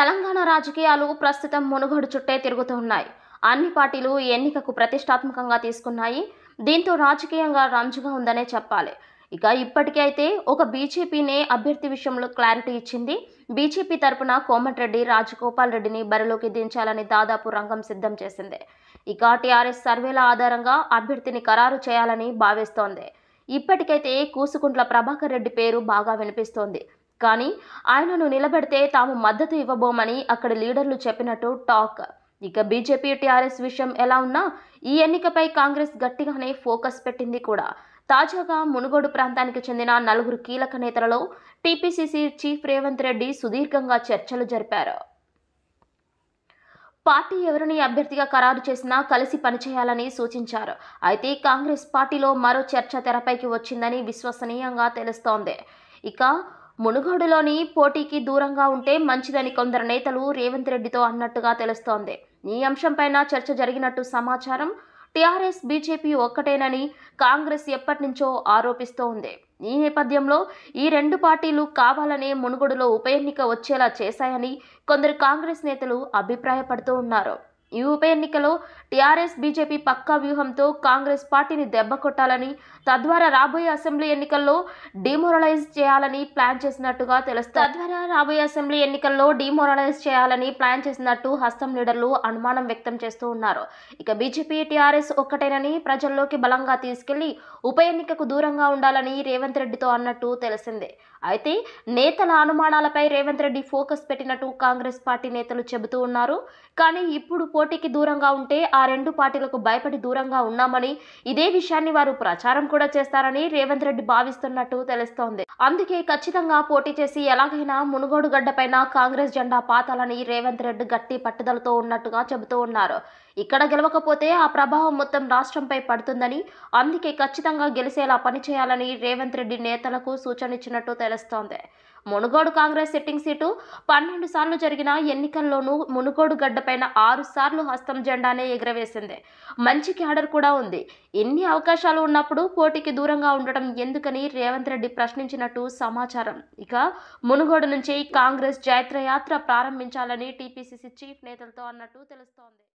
తెలంగాణ రాజకీయాలు ప్రస్తుతం మునుగోడు చుట్టే తిరుగుతున్నాయి అన్ని పార్టీలు ఎన్నికకు ప్రతిష్టాత్మకంగా తీసుకున్నాయి. దీంతో రాజకీయంగా రంజుగా ఉందనే చెప్పాలి. ఇక ఇప్పటికే అయితే ఒక బీజేపీనే అభ్యర్థి విషయంలో క్లారిటీ ఇచ్చింది. బీజేపీ తరపున కోమటిరెడ్డి రాజగోపాల్ రెడ్డిని బరిలోకి దించాలని దాదాపు రంగం సిద్ధం చేసింది. ఇక టీఆర్ఎస్ సర్వేల ఆధారంగా అభ్యర్థిని ఖరారు చేయాలని భావిస్తోంది. ఇప్పటికైతే కూసుకుంట్ల ప్రభాకర్ రెడ్డి పేరు బాగా వినిపిస్తోంది. కానీ ఆయనను నిలబెడితే తాము మద్దతు ఇవ్వబోమని అక్కడి లీడర్లు చెప్పినట్టు టాక్. ఇక బీజేపీ టీఆర్ఎస్ విషయం ఎలా ఉన్నా ఈ ఎన్నికపై కాంగ్రెస్ గట్టిగానే ఫోకస్ పెట్టింది కూడా. తాజాగా మునుగోడు ప్రాంతానికి చెందిన నలుగురు కీలక నేతలలో టీపీసీసీ చీఫ్ రేవంత్ రెడ్డి సుదీర్ఘంగా చర్చలు జరిపారు. పార్టీ ఎవరిని అభ్యర్థిగా ఖరారు చేసినా కలిసి పనిచేయాలని సూచించారు. అయితే కాంగ్రెస్ పార్టీలో మరో చర్చ తెరపైకి వచ్చిందని విశ్వసనీయంగా తెలుస్తోంది. ఇక మునుగోడులోని పోటీకి దూరంగా ఉంటే మంచిదని కొందరు నేతలు రేవంత్ రెడ్డితో అన్నట్టుగా తెలుస్తోంది. ఈ అంశంపైన చర్చ జరిగినట్టు సమాచారం టీఆర్ఎస్ బీజేపీ ఒక్కటేనని కాంగ్రెస్ ఎప్పటినుంచో ఆరోపిస్తూ ఉంది. ఈ నేపథ్యంలో ఈ రెండు పార్టీలు కావాలనే మునుగోడులో ఉప ఎన్నిక వచ్చేలా చేశాయని కొందరు కాంగ్రెస్ నేతలు అభిప్రాయపడుతూ ఉన్నారు. ఈ ఉప ఎన్నికలో టీఆర్ఎస్ బీజేపీ పక్కా వ్యూహంతో కాంగ్రెస్ పార్టీని దెబ్బ కొట్టాలని తద్వారా రాబోయే అసెంబ్లీ ఎన్నికల్లో డిమోరలైజ్ చేయాలని ప్లాన్ చేసినట్టుగా తెలుస్తుంది. తద్వారా రాబోయే అసెంబ్లీ ఎన్నికల్లో డిమోరలైజ్ చేయాలని ప్లాన్ చేసినట్టు హస్తం లీడర్లు అనుమానం వ్యక్తం చేస్తూ ఉన్నారు. ఇక బీజేపీ టీఆర్ఎస్ ఒక్కటేనని ప్రజల్లోకి బలంగా తీసుకెళ్ళి ఉప ఎన్నికకు దూరంగా ఉండాలని రేవంత్ రెడ్డితో అన్నట్టు తెలిసిందే. అయితే నేతల అనుమానాలపై రేవంత్ రెడ్డి ఫోకస్ పెట్టినట్టు కాంగ్రెస్ పార్టీ నేతలు చెబుతూ ఉన్నారు. కానీ ఇప్పుడు పోటీకి దూరంగా ఉంటే ఆ రెండు పార్టీలకు భయపడి దూరంగా ఉన్నామని ఇదే విషయాన్ని వారు ప్రచారం కూడా చేస్తారని రేవంత్ రెడ్డి భావిస్తున్నట్టు తెలుస్తోంది. అందుకే ఖచ్చితంగా పోటీ చేసి ఎలాగైనా మునుగోడు గడ్డపైన కాంగ్రెస్ జెండా పాతాలని రేవంత్ రెడ్డి గట్టి పట్టుదలతో ఉన్నట్టుగా చెబుతూ ఉన్నారు. ఇక్కడ గెలవకపోతే ఆ ప్రభావం మొత్తం రాష్ట్రంపై పడుతుందని అందుకే ఖచ్చితంగా గెలిచేలా పనిచేయాలని రేవంత్ రెడ్డి నేతలకు సూచన ఇచ్చినట్టు తెలుస్తోంది. మునుగోడు కాంగ్రెస్ సిట్టింగ్ సీటు పన్నెండు సార్లు జరిగిన ఎన్నికల్లోనూ మునుగోడు గడ్డపైన ఆరు సార్లు హస్తం జెండానే ఎగరవేసింది. మంచి క్యాడర్ కూడా ఉంది. ఎన్ని అవకాశాలు ఉన్నప్పుడు పోటీకి దూరంగా ఉండటం ఎందుకని రేవంత్ రెడ్డి ప్రశ్నించినట్టు సమాచారం. ఇక మునుగోడు నుంచి కాంగ్రెస్ జైత్రయాత్ర ప్రారంభించాలని టీపీసీసీ చీఫ్ నేతలతో అన్నట్టు తెలుస్తోంది.